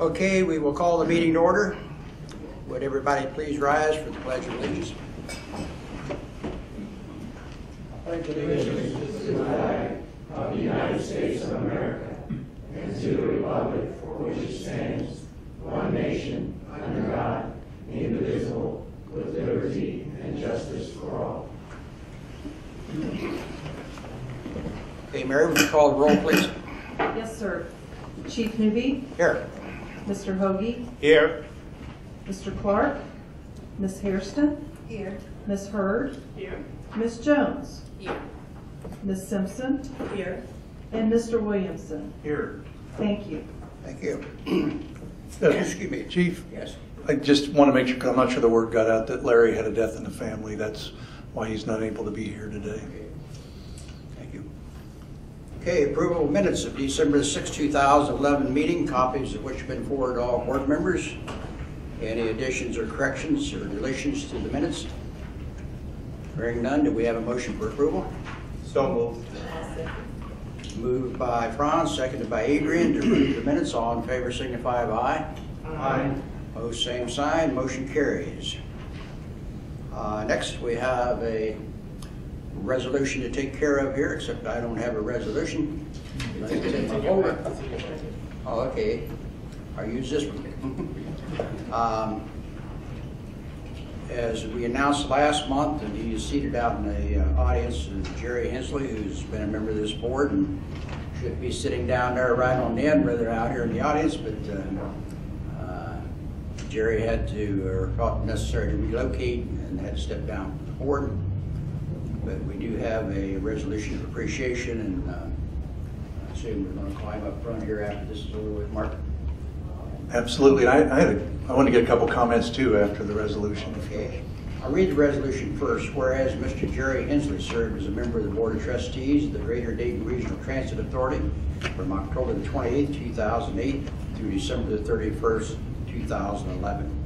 Okay, we will call the meeting to order. Would everybody please rise for the pledge of allegiance? Pledge allegiance to the flag of the United States of America and to the republic for which it stands, one nation, under God, indivisible, with liberty and justice for all. Okay, Mary, would you call the roll, please? Yes, sir. Chief Newby, Here. Mr. Hoagie, Here. Mr. Clark, Miss Hairston, Here. Miss Hurd, Here. Miss Jones, Here. Miss Simpson, Here. and Mr. Williamson. Here. Thank you. Thank you. Uh, Excuse me. Chief, Yes. I just want to make sure, 'cause I'm not sure the word got out, that Larry had a death in the family. That's why he's not able to be here today. Okay. Okay, approval of minutes of December 6, 2011 meeting, copies of which have been forwarded to all board members. Any additions or corrections or deletions to the minutes? Hearing none, do we have a motion for approval? So moved. Moved by Franz, seconded by Adrian to approve the minutes. All in favor signify by aye. Aye. Opposed, same sign, motion carries. Uh, Next, we have a resolution to take care of here, except I don't have a resolution. Oh, okay. I'll use this one. Um, As we announced last month, and he is seated out in the uh, audience, is Jerry Hensley, who's been a member of this board and should be sitting down there right on the end, rather than out here in the audience, but uh, uh, Jerry had to, or felt necessary to relocate and had to step down from the board. But we do have a resolution of appreciation, and uh, I assume we're going to climb up front here after this is over with, Mark. Absolutely. I, I had, a, I want to get a couple comments too after the resolution. Okay. I'll read the resolution first. Whereas Mr. Jerry Hensley served as a member of the Board of Trustees of the Greater Dayton Regional Transit Authority from October the 28th, 2008 through December the 31st, 2011.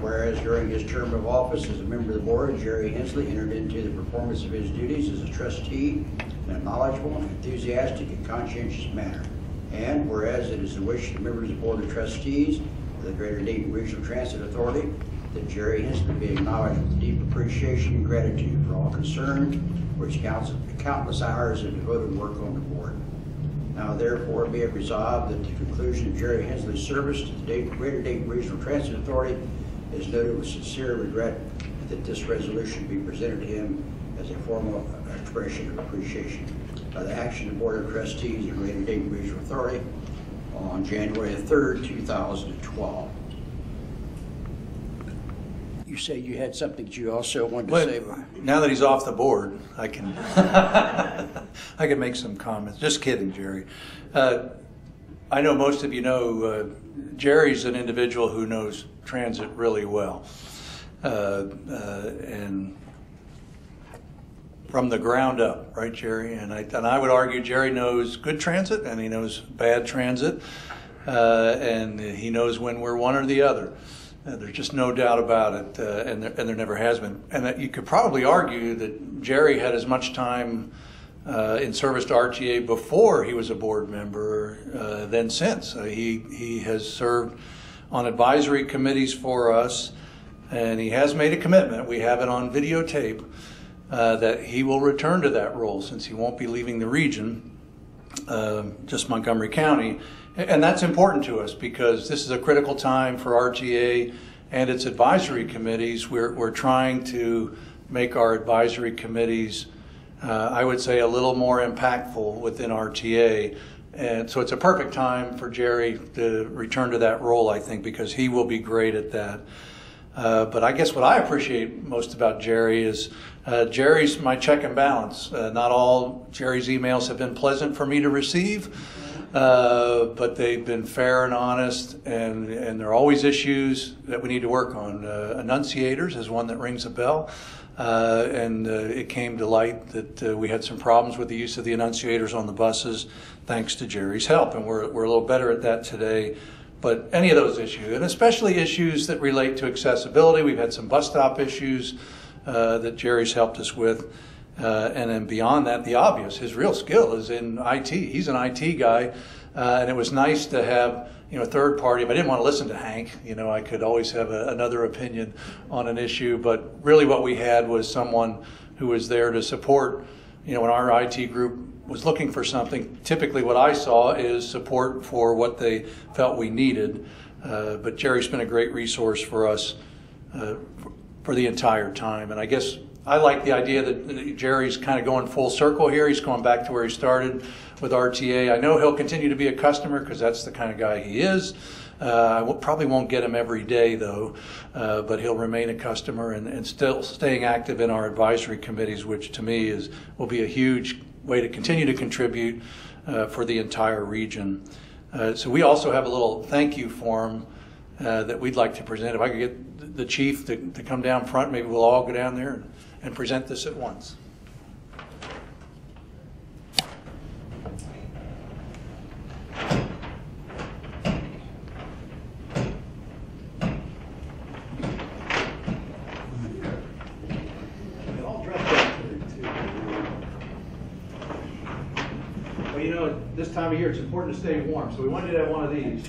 Whereas during his term of office as a member of the board, Jerry Hensley entered into the performance of his duties as a trustee in a knowledgeable, enthusiastic, and conscientious manner. And whereas it is the wish of the members of the Board of Trustees of the Greater Dayton Regional Transit Authority that Jerry Hensley be acknowledged with deep appreciation and gratitude for all concerned which counts- countless hours of devoted work on the board. Now therefore be it resolved that the conclusion of Jerry Hensley's service to the Greater Dayton Regional Transit Authority is noted with sincere regret that this resolution be presented to him as a formal expression of appreciation by the action of the Board of Trustees of Greater Dayton Regional Authority on January the 3rd, 2012. You say you had something that you also wanted to say? Now that he's off the board, I can I can make some comments. Just kidding, Jerry. Uh, I know most of you know uh, Jerry's an individual who knows transit really well, uh, uh, and from the ground up, right, Jerry? And I and I would argue Jerry knows good transit and he knows bad transit, uh, and he knows when we're one or the other. Uh, there's just no doubt about it, uh, and, there, and there never has been. And you could probably argue that Jerry had as much time uh, in service to RTA before he was a board member than since. He he has served on advisory committees for us, and he has made a commitment. We have it on videotape uh, that he will return to that role since he won't be leaving the region, uh, just Montgomery County. And that's important to us because this is a critical time for RTA and its advisory committees. We're, we're trying to make our advisory committees, uh, I would say, a little more impactful within RTA. And so it's a perfect time for Jerry to return to that role, I think, because he will be great at that. Uh, but I guess what I appreciate most about Jerry is uh, Jerry's my check and balance. Uh, not all Jerry's emails have been pleasant for me to receive, uh, but they've been fair and honest, and, and there are always issues that we need to work on. Uh, annunciators is one that rings a bell. And it came to light that we had some problems with the use of the annunciators on the buses, thanks to Jerry's help, and we're, we're a little better at that today. But any of those issues, and especially issues that relate to accessibility, we've had some bus stop issues uh, that Jerry's helped us with. Uh, and then beyond that, the obvious, his real skill is in IT. He's an IT guy, uh, and it was nice to have you know a third party. If I didn't want to listen to Hank. You know, I could always have a, another opinion on an issue, but really what we had was someone who was there to support. You know, when our IT group was looking for something, typically what I saw is support for what they felt we needed. Uh, but Jerry's been a great resource for us uh, for, for the entire time, and I guess I like the idea that Jerry's kind of going full circle here. He's going back to where he started with RTA. I know he'll continue to be a customer because that's the kind of guy he is. Uh, I probably won't get him every day though, uh, but he'll remain a customer and, and still staying active in our advisory committees, which to me is will be a huge way to continue to contribute uh, for the entire region. Uh, so we also have a little thank you form uh, that we'd like to present. If I could get the chief to, to come down front, maybe we'll all go down there and, and present this at once. They're all dressed up today, too. Well, you know, this time of year, it's important to stay warm, so we wanted to have one of these.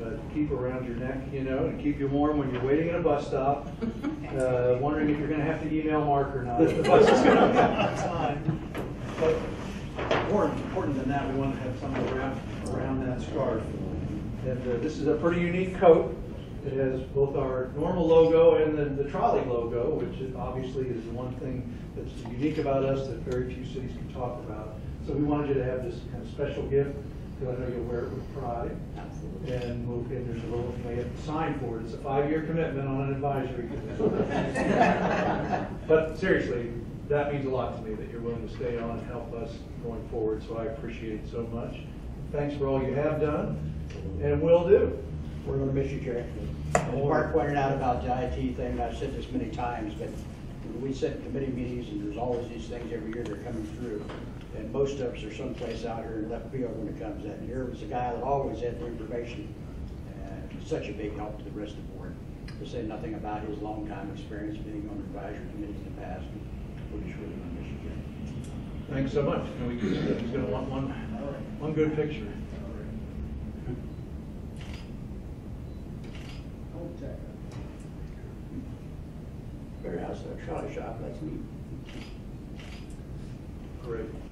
Uh, keep around your neck, you know, and keep you warm when you're waiting at a bus stop, uh, wondering if you're gonna have to email Mark or not, if the bus is gonna come on time. But more important than that, we want to have something around, around that scarf. And uh, this is a pretty unique coat. It has both our normal logo and then the trolley logo, which obviously is the one thing that's unique about us that very few cities can talk about. So we wanted you to have this kind of special gift, because I know you'll wear it with pride. Absolutely. And we'll, and there's a little, you may have to sign for it. It's a five-year commitment on an advisory committee. But seriously, that means a lot to me, that you're willing to stay on and help us going forward, so I appreciate it so much. Thanks for all you have done and will do. We're gonna miss you, Jerry. As Mark pointed out about the IT thing, I've said this many times, but we sit in committee meetings and there's always these things every year that are coming through. And most of us are someplace out here in left field when it comes that in. Here was a guy that always had the information. And such a big help to the rest of the board. To say nothing about his longtime experience being on advisory committees in the past. We just really want to miss you. Thanks so much. And we, he's gonna want one, one good picture. Better house, a trolley shop, that's neat. Great.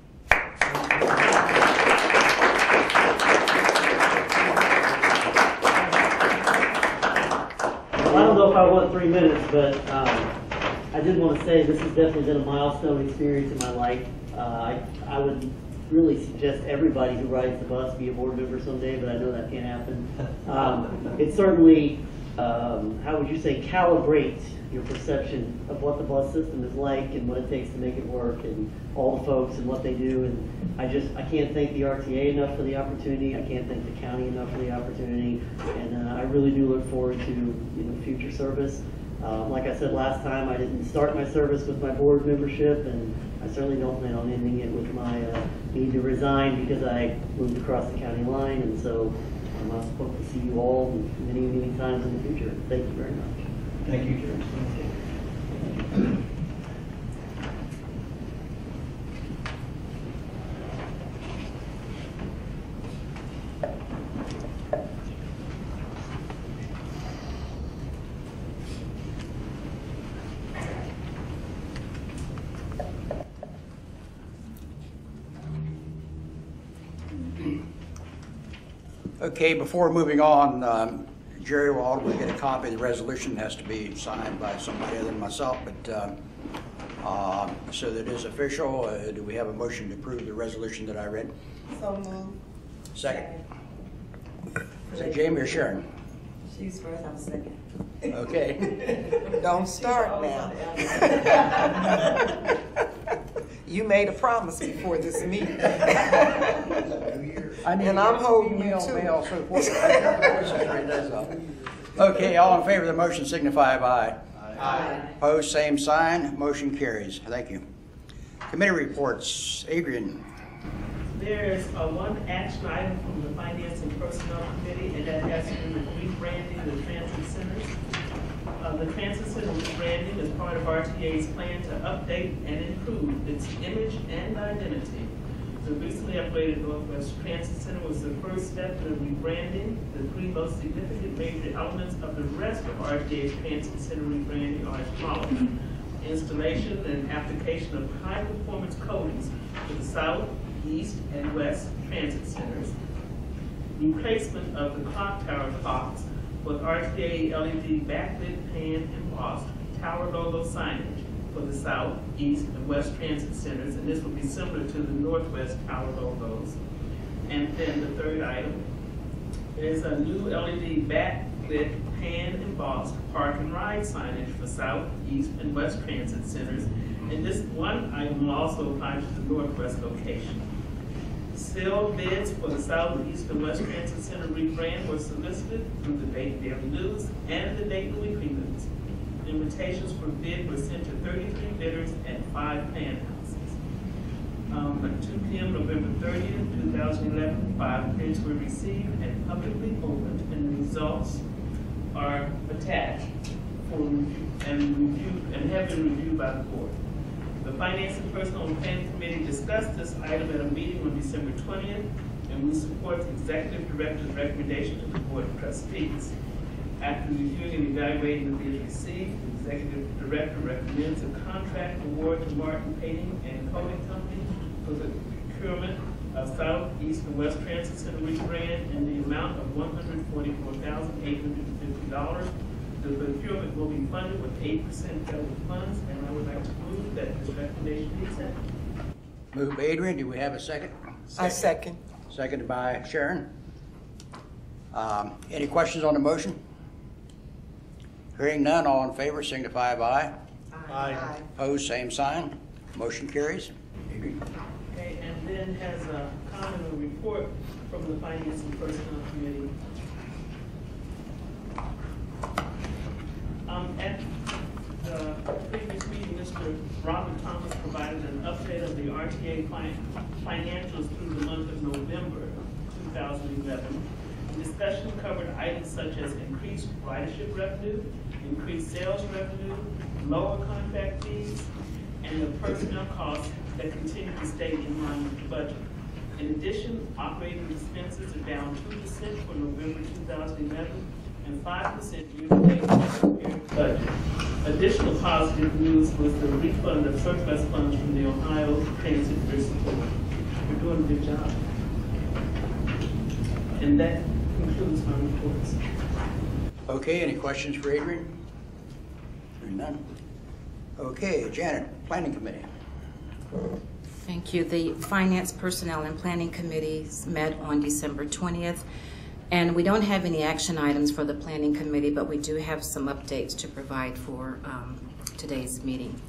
I want three minutes, but um, I did want to say this has definitely been a milestone experience in my life. Uh, I, I would really suggest everybody who rides the bus be a board member someday, but I know that can't happen. Um, it certainly, um, how would you say, calibrates your perception of what the bus system is like and what it takes to make it work and all the folks and what they do. And I just, I can't thank the RTA enough for the opportunity. I can't thank the county enough for the opportunity. And uh, I really do look forward to, you know, future service. Um, like I said last time, I didn't start my service with my board membership, and I certainly don't plan on ending it with my uh, need to resign because I moved across the county line. And so um, I hope to see you all many, many times in the future. Thank you very much. Thank you, Jerry. Okay, before moving on, um, Jerry will ultimately get a copy of the resolution, It has to be signed by somebody other than myself, but, um, uh, so that is official, Uh, do we have a motion to approve the resolution that I read? So moved. Second. Is that Jamie or Sharon? She's first, I'm second. Okay. Don't start now. You made a promise before this meeting. I need to And I'm get holding you email, to mail, so forth. Okay, all in favor of the motion signify by aye. Aye. Opposed, same sign, motion carries. Thank you. Committee reports, Adrian. There's a one action item from the Finance and Personnel Committee, and that has to do with rebranding the transit centers. Uh, The transit center rebranding is part of RTA's plan to update and improve its image and identity. The recently upgraded Northwest Transit Center was the first step in rebranding. The three most significant major elements of the rest of RTA's transit center rebranding are as follows. Installation and application of high-performance coatings for the south, east, and west transit centers. Replacement of the clock tower clocks with RTA LED backlit pan embossed tower logo signage for the south, east, and west transit centers, and this will be similar to the northwest tower logos. And then the third item is a new LED backlit pan embossed park and ride signage for south, east, and west transit centers. And this one item will also apply to the northwest location. Sale bids for the south, east, and west transit center rebrand were solicited through the Dayton Daily News and the Dayton Weekly News. Invitations for bid were sent to thirty-three bidders at five plan houses. Um, at two P M, November thirtieth, two thousand eleven, five bids were received and publicly opened, and the results are attached for review and reviewed, and have been reviewed by the board. The Finance and Personal and Planning Committee discussed this item at a meeting on December twentieth, and we support the Executive Director's recommendation to the Board of Trustees. After reviewing and evaluating the bids received, the Executive Director recommends a contract award to Martin Painting and Coating Company for the procurement of South, East, and West Transit Center rebrand in the amount of one hundred forty-four thousand eight hundred and fifty dollars. The procurement will be funded with eight percent federal funds, and I would like to move that this recommendation be accepted. Moved by Adrian, do we have a second? I second. Seconded by Sharon. Um, Any questions on the motion? Hearing none, all in favor signify by aye. Aye. Opposed, same sign. Motion carries. Okay, and then has a comment or report from the Finance and Personnel Committee. Um, at the previous meeting, Mr. Robert Thomas provided an update of the RTA fin- financials through the month of November two thousand eleven. The Discussion covered items such as increased ridership revenue, increased sales revenue, lower contract fees, and the personnel costs that continue to stay in line with the budget. In addition, operating expenses are down two percent for November two thousand eleven and five percent year-to-date budget. Additional positive news was the refund of surplus funds from the Ohio Transit Risk. We're doing a good job. And that concludes my reports. Okay, any questions for Adrian? Hearing none. Okay, Janet, Planning Committee. Thank you. The Finance, Personnel, and Planning Committees met on December 20th, and we don't have any action items for the Planning Committee, but we do have some updates to provide for um, today's meeting.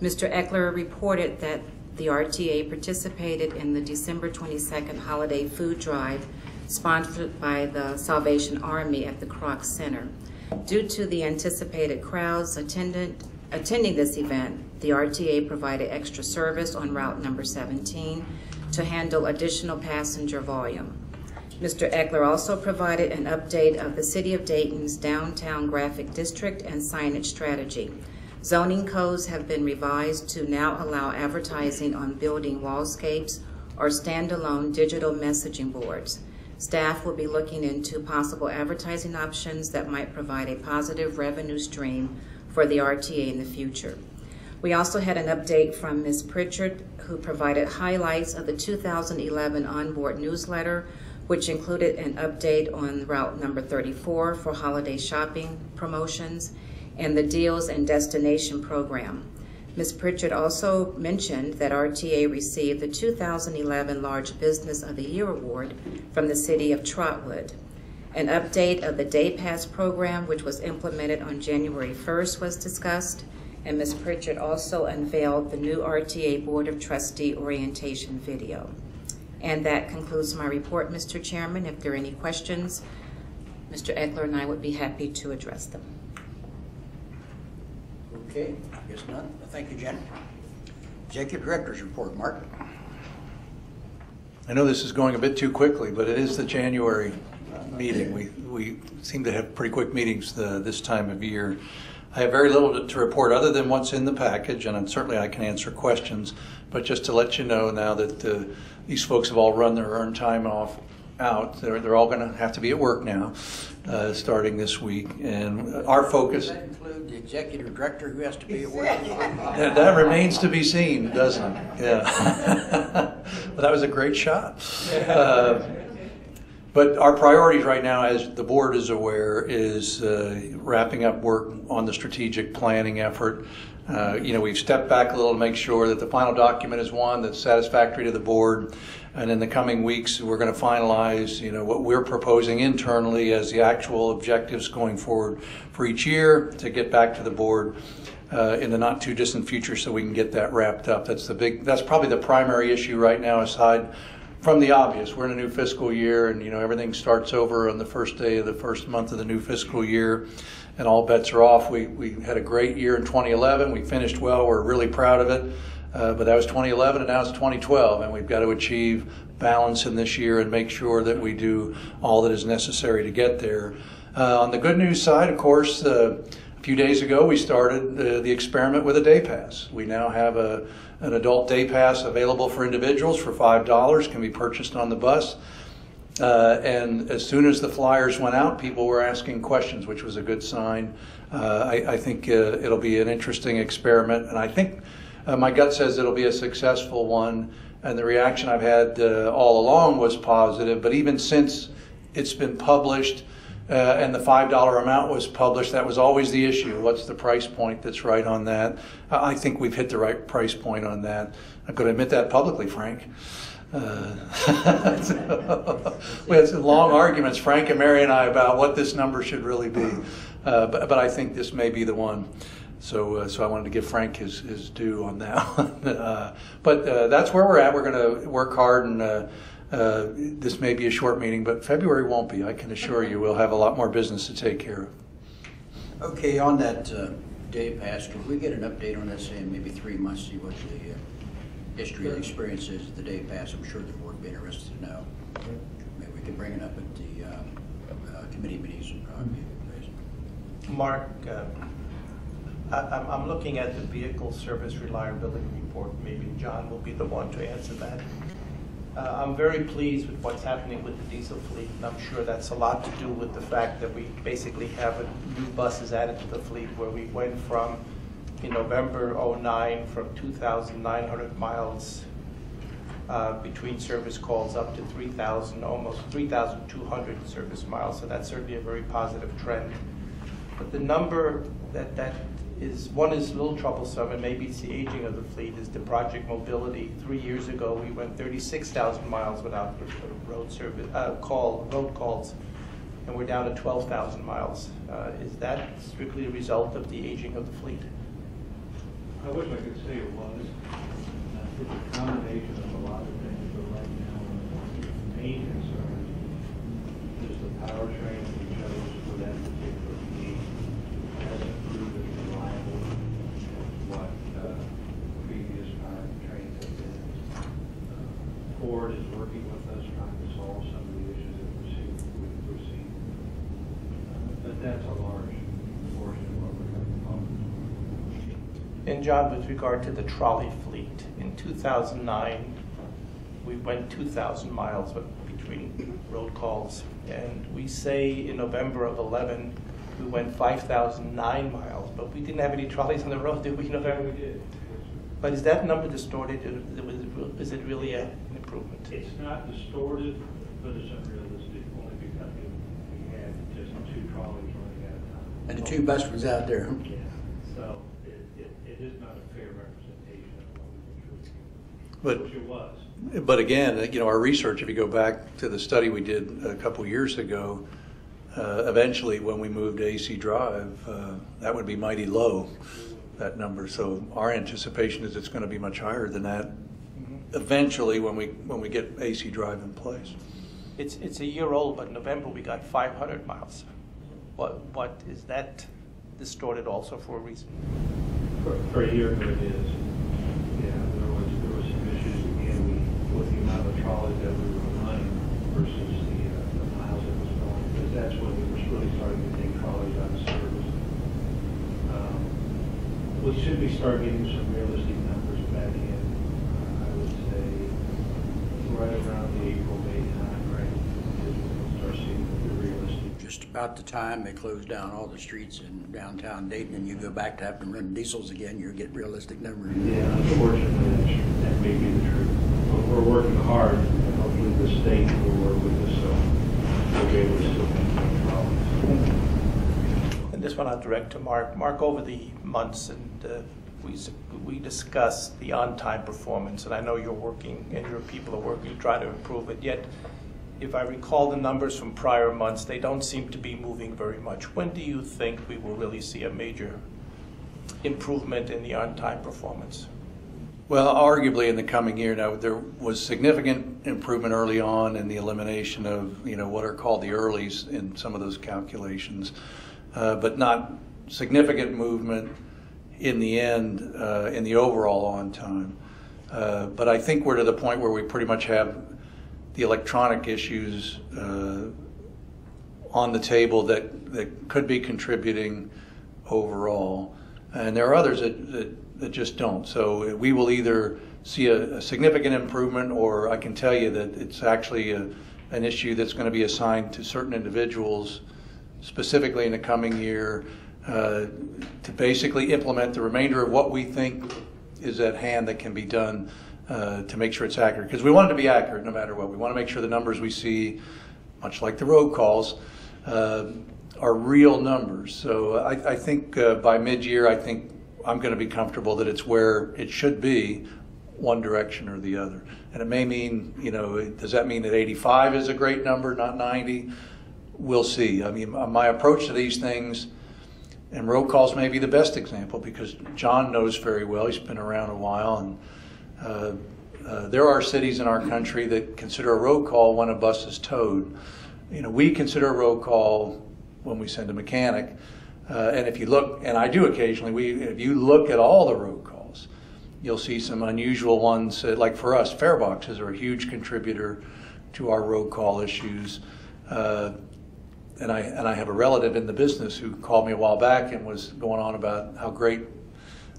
Mr. Eckler reported that the RTA participated in the December 22nd holiday food drive sponsored by the Salvation Army at the Kroc Center. Due to the anticipated crowds attendant, attending this event, the RTA provided extra service on Route number 17 to handle additional passenger volume. Mr. Eckler also provided an update of the City of Dayton's downtown graphic district and signage strategy. Zoning codes have been revised to now allow advertising on building wallscapes or standalone digital messaging boards. Staff will be looking into possible advertising options that might provide a positive revenue stream for the RTA in the future. We also had an update from Ms. Pritchard, who provided highlights of the 2011 onboard newsletter, which included an update on Route number 34 for holiday shopping promotions and the Deals and Destination program. Ms. Pritchard also mentioned that RTA received the 2011 Large Business of the Year Award from the City of Trotwood. An update of the Day Pass program, which was implemented on January 1st, was discussed, and Ms. Pritchard also unveiled the new RTA Board of Trustee orientation video. And that concludes my report, Mr. Chairman. If there are any questions, Mr. Eckler and I would be happy to address them. Okay, Guess none. Thank you, Jen. Executive Director's Report, Mark. I know this is going a bit too quickly, but it is the January meeting. We, we seem to have pretty quick meetings the, this time of year. I have very little to, to report other than what's in the package, and certainly I can answer questions. But just to let you know now that uh, these folks have all run their earned time off out, they're, they're all going to have to be at work now, uh, starting this week. And our focus. Does that executive director who has to be at work? That, that remains to be seen, doesn't it? Yeah. but that was a great shot. Uh, but our priorities right now, as the board is aware, is uh, wrapping up work on the strategic planning effort. Uh, you know, we've stepped back a little to make sure that the final document is one that's satisfactory to the board. And in the coming weeks, we're going to finalize, you know, what we're proposing internally as the actual objectives going forward for each year to get back to the board uh, in the not too distant future so we can get that wrapped up. That's the big, that's probably the primary issue right now aside from the obvious. We're in a new fiscal year and, you know, everything starts over on the first day of the first month of the new fiscal year and all bets are off. We, we had a great year in 2011. We finished well. We're really proud of it. Uh, but that was 2011 and now it's 2012 and we've got to achieve balance in this year and make sure that we do all that is necessary to get there. Uh, on the good news side, of course, uh, a few days ago we started uh, the experiment with a day pass. We now have a, an adult day pass available for individuals for $5, can be purchased on the bus. Uh, and as soon as the flyers went out, people were asking questions, which was a good sign. Uh, I, I, think uh, it'll be an interesting experiment, and I think uh, my gut says it'll be a successful one. And the reaction I've had uh, all along was positive, but even since it's been published uh, and the $5 amount was published, that was always the issue. What's the price point that's right on that? I think we've hit the right price point on that. I'm going to admit that publicly, Frank. Uh, we had some long arguments, Frank and Mary and I, about what this number should really be. Uh, but, but I think this may be the one. So, uh, so I wanted to give Frank his, his due on that one. Uh, but uh, that's where we're at. We're going to work hard, and uh, this may be a short meeting, but February won't be. I can assure you, we'll have a lot more business to take care of. Okay, on that day pass, could we get an update on this in maybe three months, see what the history and experiences of the day pass. I'm sure the board would be interested to know. Maybe we can bring it up at the uh, uh, committee meetings and probably be a good Mark, uh, I, I'm, I'm looking at the vehicle service reliability report. Maybe John will be the one to answer that. Uh, I'm very pleased with what's happening with the diesel fleet, and I'm sure that's a lot to do with the fact that we basically have a new buses added to the fleet where we went from in November 09 from 2,900 miles uh, between service calls up to 3,000, almost 3,200 service miles. So that's certainly a very positive trend. But the number that, that is, one is a little troublesome, and maybe it's the aging of the fleet, is the project mobility. Three years ago, we went 36,000 miles without road service, uh, call, road calls, and we're down to 12,000 miles. Uh, is that strictly a result of the aging of the fleet? I wish I could say it was. Uh, It's a combination of a lot of things, but right now, the main concern is the powertrain we chose for that particular fleet hasn't proven reliable as what uh, previous powertrains have been. Uh, Ford is working with us trying to solve some of the issues that we're seeing, we're seeing. Uh, But that's a large portion of what we're having problem. And John, with regard to the trolley fleet, in 2009, we went 2,000 miles between road calls. And we say in November of 11, we went 5,009 miles, but we didn't have any trolleys on the road, did we, in November? We did. But is that number distorted? Is it really a- an improvement? It's not distorted, but it's unrealistic, only because we had just two trolleys running at a time. And the two bus was out there. Yeah, so it, it, it is not a fair representation of what we can truly do. But Which it was. But again, you know, our research, if you go back to the study we did a couple years ago, uh, eventually when we moved to AC drive, uh, that would be mighty low, that number. So our anticipation is it's going to be much higher than that eventually when we, when we get AC drive in place. It's, it's a year old, but in November, we got 500 miles. What, what, is that distorted also for a reason? For, a year, but it is. Yeah, there was, there was some issues again with the amount amount of trolleys that we were running versus the, uh, the miles that was going, because that's when we were really starting to take trolleys out of service. Um, We should be start getting some realistic numbers back in, uh, I would say, right around the April, May timeframe, is when we'll start seeing the realistic. Just about the time they close down all the streets in downtown Dayton and you go back to having to run diesels again, you'll get realistic numbers. Yeah, unfortunately, that may be the truth. But we're working hard, and hopefully the state will work with us, so we'll be able to still maintain trolleys. And this one I'll direct to Mark. Mark, over the months, and uh, we, we discussed the on-time performance, and I know you're working, and your people are working to try to improve it, yet, if I recall the numbers from prior months, they don't seem to be moving very much. When do you think we will really see a major improvement in the on-time performance? Well, arguably in the coming year, now, there was significant improvement early on in the elimination of, you know, what are called the earlies in some of those calculations, uh, but not significant movement in the end, uh, in the overall on time. Uh, But I think we're to the point where we pretty much have the electronic issues uh, on the table that, that could be contributing overall. And there are others that, that, that just don't. So we will either see a, a significant improvement, or I can tell you that it's actually a, an issue that's going to be assigned to certain individuals specifically in the coming year uh, to basically implement the remainder of what we think is at hand that can be done uh, to make sure it's accurate. Because we want it to be accurate no matter what. We want to make sure the numbers we see, much like the road calls, uh, are real numbers. So I, I think uh, by mid-year, I think I'm going to be comfortable that it's where it should be, one direction or the other. And it may mean, you know, does that mean that 85 is a great number, not 90? We'll see. I mean, my approach to these things, and road calls may be the best example because John knows very well. He's been around a while, and uh, uh, there are cities in our country that consider a road call when a bus is towed. You know, we consider a road call when we send a mechanic. Uh, and if you look, and I do occasionally, we if you look at all the road calls, you'll see some unusual ones. Uh, like for us, fare boxes are a huge contributor to our road call issues. Uh, and I and I have a relative in the business who called me a while back and was going on about how great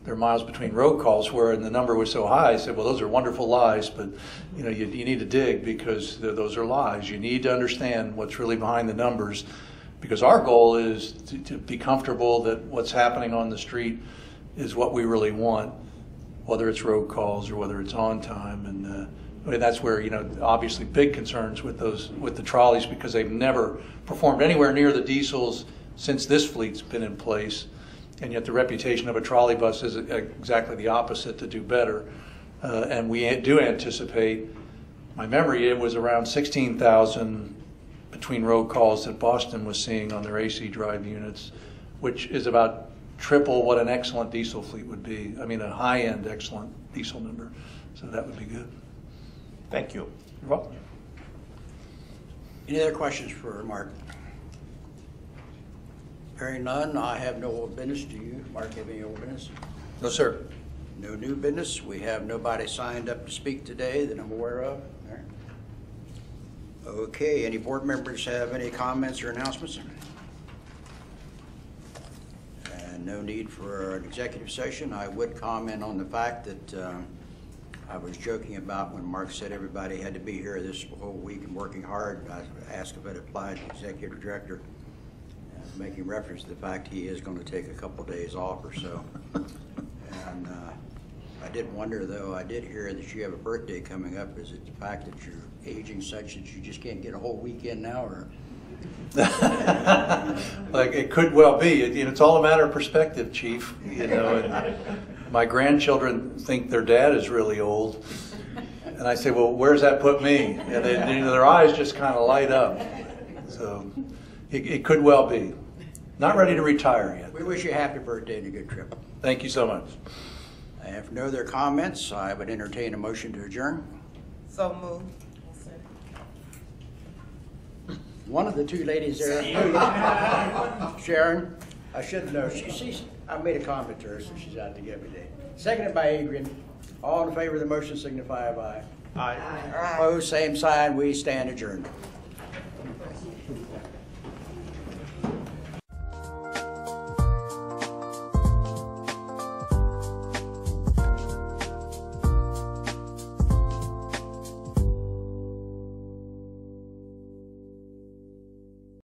their miles between road calls were, and the number was so high. I said, "Well, those are wonderful lies, but you know, you, you need to dig because those are lies. You need to understand what's really behind the numbers, because our goal is to, to be comfortable that what's happening on the street is what we really want, whether it's road calls or whether it's on time, and." Uh, I mean, that's where, you know, obviously big concerns with those, with the trolleys because they've never performed anywhere near the diesels since this fleet's been in place. And yet the reputation of a trolley bus is exactly the opposite to do better. Uh, and we do anticipate, my memory, it was around 16,000 between road calls that Boston was seeing on their AC drive units, which is about triple what an excellent diesel fleet would be. I mean, a high-end excellent diesel number. So that would be good. Thank you. You're welcome. Any other questions for Mark? Hearing none, I have no old business. Do you, Mark, have any old business? No, sir. No new business. We have nobody signed up to speak today that I'm aware of. All right. Okay, any board members have any comments or announcements? And no need for an executive session. I would comment on the fact that um, I was joking about when Mark said everybody had to be here this whole week and working hard. I asked if it applied to executive director, uh, making reference to the fact he is going to take a couple days off or so. And uh, I did wonder, though, I did hear that you have a birthday coming up. Is it the fact that you're aging such that you just can't get a whole weekend now, or? like it could well be. It, you know, it's all a matter of perspective, Chief. You know, and my grandchildren think their dad is really old, and I say, "Well, where's that put me?" And they, you know, their eyes just kind of light up. So it, it could well be. Not ready to retire yet. We wish you a happy birthday and a good trip. Thank you so much. And If no other comments, I would entertain a motion to adjourn. So moved. One of the two ladies there, Sharon, I should know, she, she's, I made a comment to her, so she's out to get me today. Seconded by Adrian. All in favor of the motion signify by Aye. Aye. Opposed, same sign. We stand adjourned.